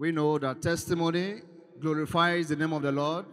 We know that testimony glorifies the name of the Lord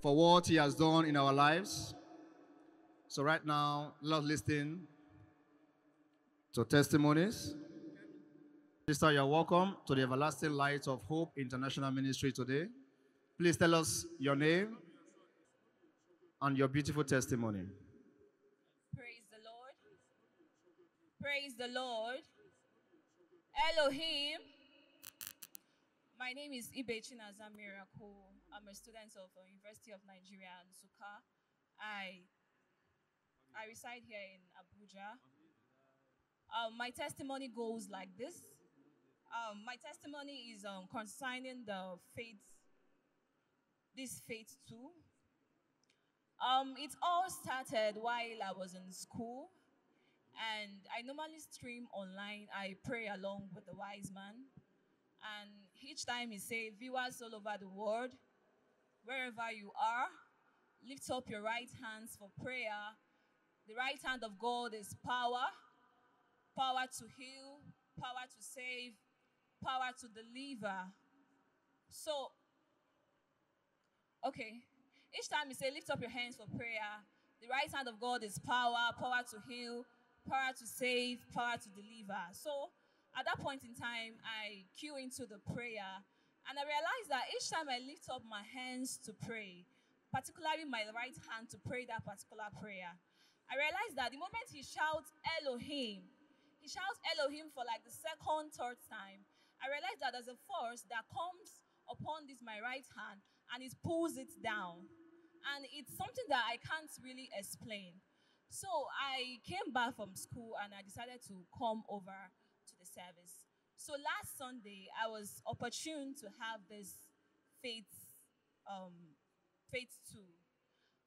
for what He has done in our lives. So, right now, let's listen to testimonies. Sister, you're welcome to the Everlasting Light of Hope International Ministry today. Please tell us your name and your beautiful testimony. Praise the Lord. Praise the Lord. Elohim. My name is Ibe Chinaza I'm a student of the University of Nigeria, Nsukka. I I reside here in Abuja. Um, my testimony goes like this. Um, my testimony is um, concerning the faith, this faith too. Um, it all started while I was in school, and I normally stream online. I pray along with the wise man, and each time he say, viewers all over the world, wherever you are, lift up your right hands for prayer. The right hand of God is power, power to heal, power to save, power to deliver. So, okay, each time you say, lift up your hands for prayer, the right hand of God is power, power to heal, power to save, power to deliver. So at that point in time, I cue into the prayer and I realized that each time I lift up my hands to pray, particularly my right hand to pray that particular prayer, I realized that the moment he shouts Elohim, he shouts Elohim for like the second, third time. I realized that there's a force that comes upon this my right hand and it pulls it down. And it's something that I can't really explain. So I came back from school and I decided to come over service. So last Sunday, I was opportune to have this faith, um, faith two.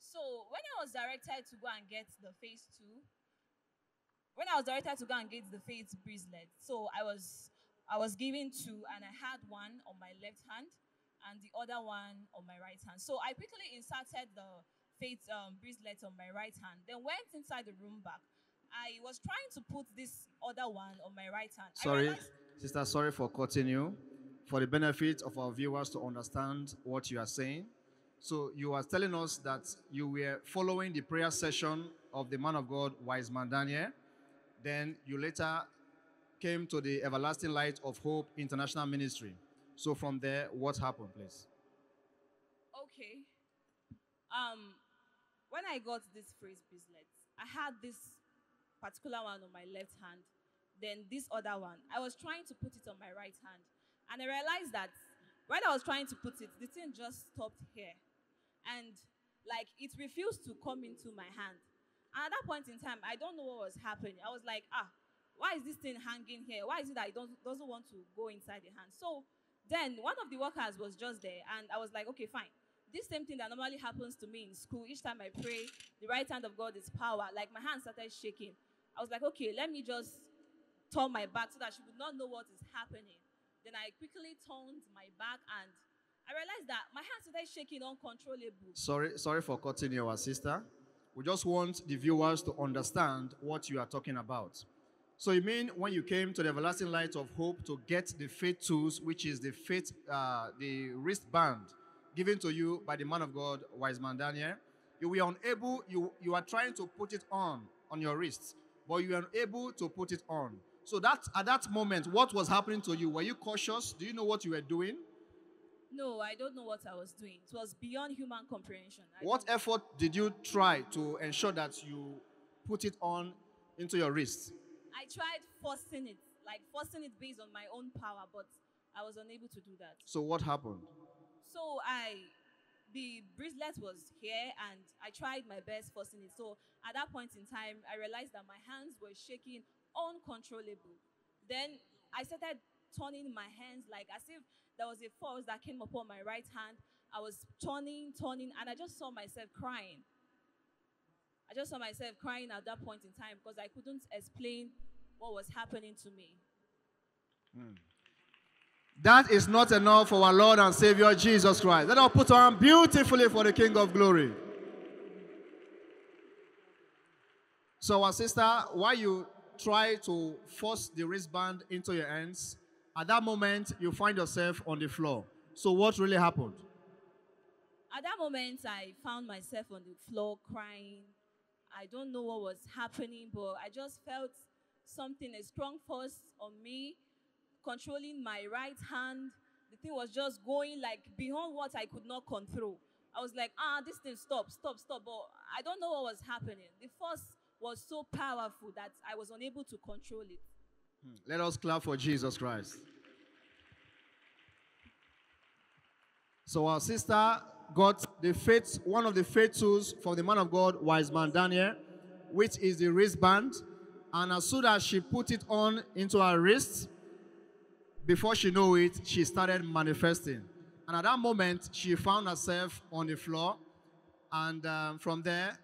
So when I was directed to go and get the faith tool, when I was directed to go and get the faith bracelet, so I was I was given two, and I had one on my left hand and the other one on my right hand. So I quickly inserted the faith um, bracelet on my right hand, then went inside the room back. I was trying to put this other one on my right hand. Sorry, sister, sorry for cutting you. For the benefit of our viewers to understand what you are saying. So you are telling us that you were following the prayer session of the man of God, Wiseman Daniel. Then you later came to the Everlasting Light of Hope International Ministry. So from there, what happened, please? Okay. Um, when I got this faith bracelet, I had this particular one on my left hand, then this other one. I was trying to put it on my right hand, and I realized that when I was trying to put it, the thing just stopped here, and like it refused to come into my hand. And at that point in time, I don't know what was happening. I was like, ah, why is this thing hanging here? Why is it that it doesn't, doesn't want to go inside the hand? So then one of the workers was just there, and I was like, okay, fine. This same thing that normally happens to me in school, each time I pray, the right hand of God is power. Like my hand started shaking. I was like, okay, let me just turn my back so that she would not know what is happening. Then I quickly turned my back and I realized that my hand started shaking uncontrollably. Sorry, sorry for cutting you, our sister. We just want the viewers to understand what you are talking about. So you mean when you came to the everlasting light of hope to get the faith tools, which is the faith, uh, the wristband given to you by the man of God, Wiseman Daniel, you were unable, you, you are trying to put it on, on your wrists, but you were unable to put it on. So that at that moment, what was happening to you? Were you cautious? Do you know what you were doing? No, I don't know what I was doing. It was beyond human comprehension. I what effort did you try to ensure that you put it on into your wrist? I tried forcing it, like forcing it based on my own power, but I was unable to do that. So what happened? So I, the bracelet was here, and I tried my best forcing it. So at that point in time, I realized that my hands were shaking uncontrollable. Then I started turning my hands like as if there was a force that came upon my right hand. I was turning, turning, and I just saw myself crying. I just saw myself crying at that point in time because I couldn't explain what was happening to me. Hmm. That is not enough for our Lord and Savior Jesus Christ. Let us put on beautifully for the King of Glory. So, our sister, while you try to force the wristband into your hands, At that moment, you find yourself on the floor. So, what really happened? At that moment, I found myself on the floor crying. I don't know what was happening, but I just felt something, a strong force on me, controlling my right hand. The thing was just going like beyond what I could not control. I was like, ah, this thing, stop, stop, stop. But I don't know what was happening. The force was so powerful that I was unable to control it. Let us clap for Jesus Christ. So our sister got the faith, one of the faith tools from the man of God, Wiseman Daniel, which is the wristband. And as soon as she put it on into her wrist, before she knew it, she started manifesting. And at that moment, she found herself on the floor. And um, from there,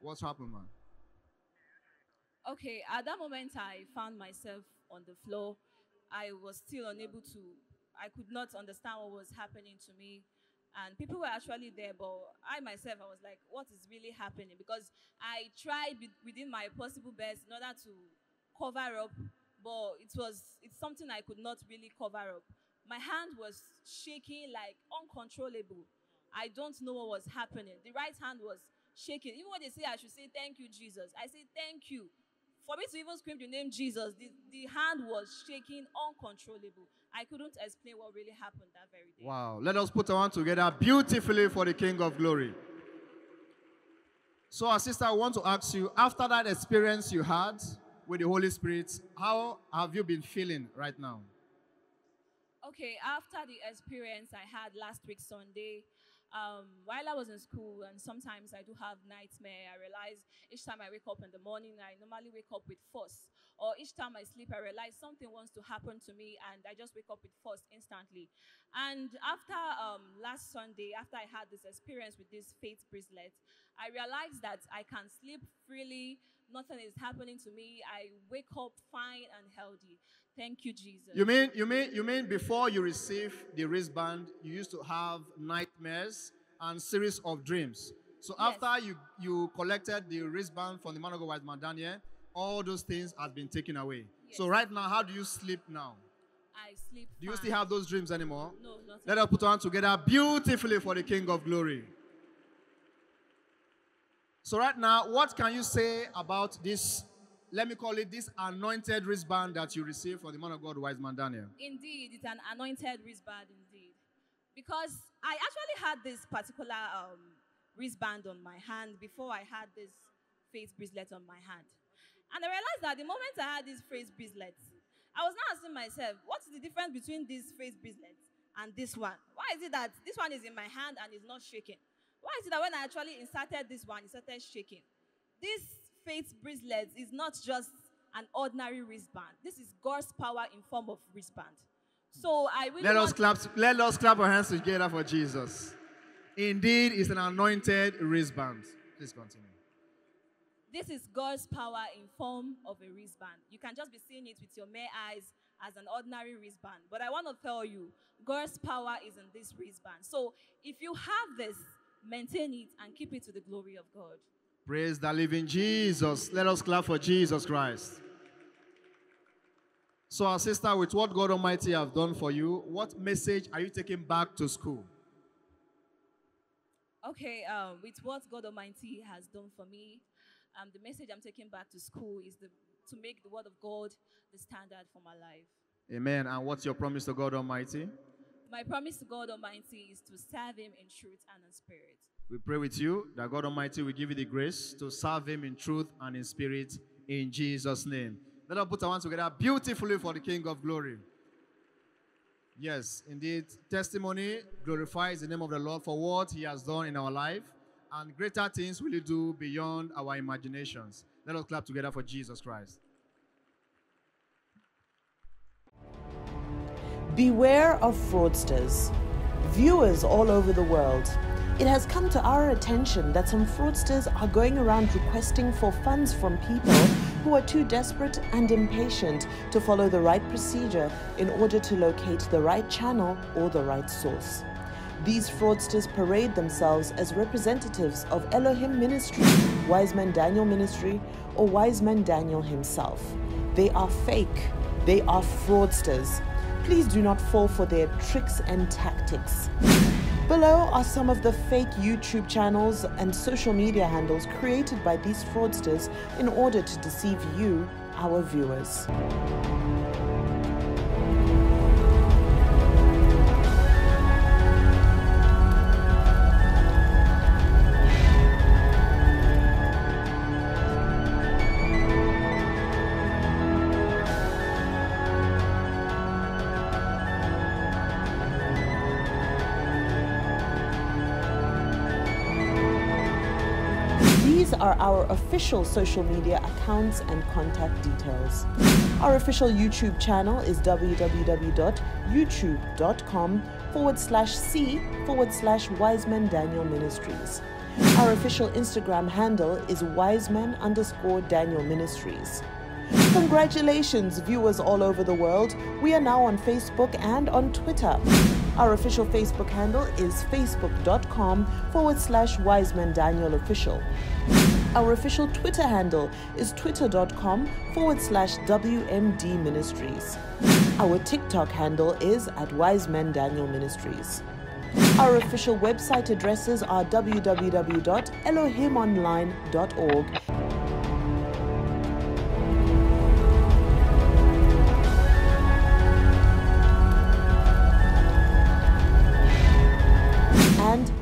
what's happened, man? Okay, at that moment, I found myself on the floor. I was still unable to, I could not understand what was happening to me. And people were actually there, but I myself, I was like, what is really happening? Because I tried with- within my possible best in order to cover up, but it was, it's something I could not really cover up. My hand was shaking like uncontrollable. I don't know what was happening. The right hand was shaking. Even when they say I should say thank you, Jesus, I say thank you. For me to even scream the name Jesus, the, the hand was shaking uncontrollable. I couldn't explain what really happened that very day. Wow. Let us put our hand together beautifully for the King of Glory. So, our sister, I want to ask you after that experience you had with the Holy Spirit, how have you been feeling right now? Okay, after the experience I had last week Sunday, um, while I was in school, and sometimes I do have nightmare, I realize each time I wake up in the morning, I normally wake up with force. Or each time I sleep, I realize something wants to happen to me, and I just wake up with force instantly. And after um, last Sunday, after I had this experience with this faith bracelet, I realized that I can sleep freely. Nothing is happening to me. I wake up fine and healthy. Thank you, Jesus. You mean you mean you mean before you receive the wristband, you used to have nightmares and series of dreams. So Yes. after you you collected the wristband from the man of God, Wiseman Daniel, all those things has been taken away. So right now, how do you sleep now? I sleep. Do you fine. still have those dreams anymore? No, not Let us put our hands together beautifully for the King of Glory. So, right now, what can you say about this? Let me call it this anointed wristband that you received for the man of God, Wiseman Daniel. Indeed, it's an anointed wristband, indeed. Because I actually had this particular um, wristband on my hand before I had this faith bracelet on my hand. And I realized that the moment I had this faith bracelet, I was now asking myself, what's the difference between this faith bracelet and this one? Why is it that this one is in my hand and is not shaking? Why is it that when I actually inserted this one, it started shaking? This faith bracelet is not just an ordinary wristband. This is God's power in form of wristband. So I really Let us clap. Let us clap our hands together for Jesus. Indeed, it's an anointed wristband. Please continue. This is God's power in form of a wristband. You can just be seeing it with your mere eyes as an ordinary wristband. But I want to tell you, God's power is in this wristband. So if you have this, maintain it and keep it to the glory of God. Praise the living Jesus. Let us clap for Jesus Christ. So, our sister, with what God Almighty have done for you, what message are you taking back to school? Okay, um, with what God Almighty has done for me, um, the message I'm taking back to school is the, to make the Word of God the standard for my life. Amen. And what's your promise to God Almighty? My promise to God Almighty is to serve Him in truth and in spirit. We pray with you that God Almighty will give you the grace to serve Him in truth and in spirit in Jesus' name. Let us put our hands together beautifully for the King of Glory. Yes, indeed, testimony glorifies the name of the Lord for what He has done in our life, and greater things will He do beyond our imaginations. Let us clap together for Jesus Christ. Beware of fraudsters. Viewers all over the world. It has come to our attention that some fraudsters are going around requesting for funds from people who are too desperate and impatient to follow the right procedure in order to locate the right channel or the right source. These fraudsters parade themselves as representatives of Elohim Ministry, Wiseman Daniel Ministry, or Wiseman Daniel himself. They are fake. They are fraudsters. Please do not fall for their tricks and tactics. Below are some of the fake YouTube channels and social media handles created by these fraudsters in order to deceive you, our viewers. Are our official social media accounts and contact details. Our official YouTube channel is www.youtube.com forward slash C forward slash Wiseman Daniel Ministries. Our official Instagram handle is wiseman underscore Daniel Ministries. Congratulations, viewers all over the world. We are now on Facebook and on Twitter. Our official Facebook handle is facebook.com forward slash Wiseman Daniel Official. Our official Twitter handle is twitter.com forward slash WMD Ministries. Our TikTok handle is at Wiseman Daniel Ministries. Our official website addresses are www.elohimonline.org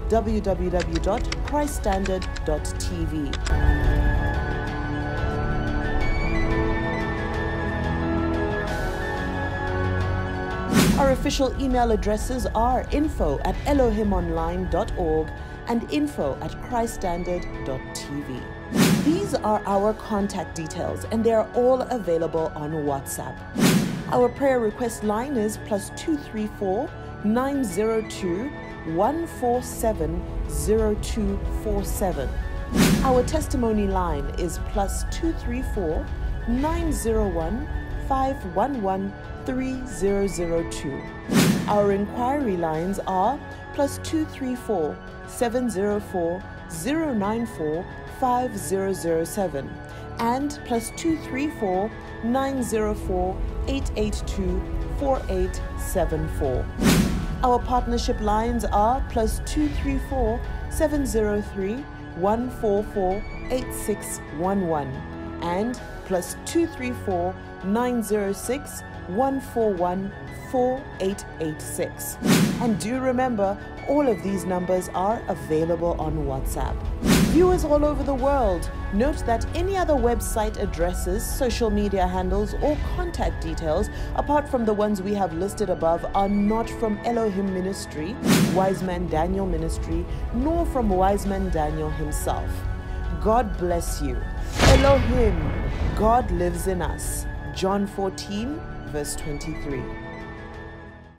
www.christstandard.tv. Our official email addresses are info at elohimonline.org and info at christstandard.tv. These are our contact details and they are all available on WhatsApp. Our prayer request line is plus 234 902 147 0247. Our testimony line is plus 234 901 511 3002. Our inquiry lines are plus 234 704 094 5007 and plus 234 904 882 4874. Our partnership lines are plus 234 703 144 8611 and plus 234 906 141 4886. And do remember, all of these numbers are available on WhatsApp. Viewers all over the world, note that any other website addresses, social media handles, or contact details, apart from the ones we have listed above, are not from Elohim Ministry, Wiseman Daniel Ministry, nor from Wiseman Daniel himself. God bless you. Elohim, God lives in us. John 14, verse 23.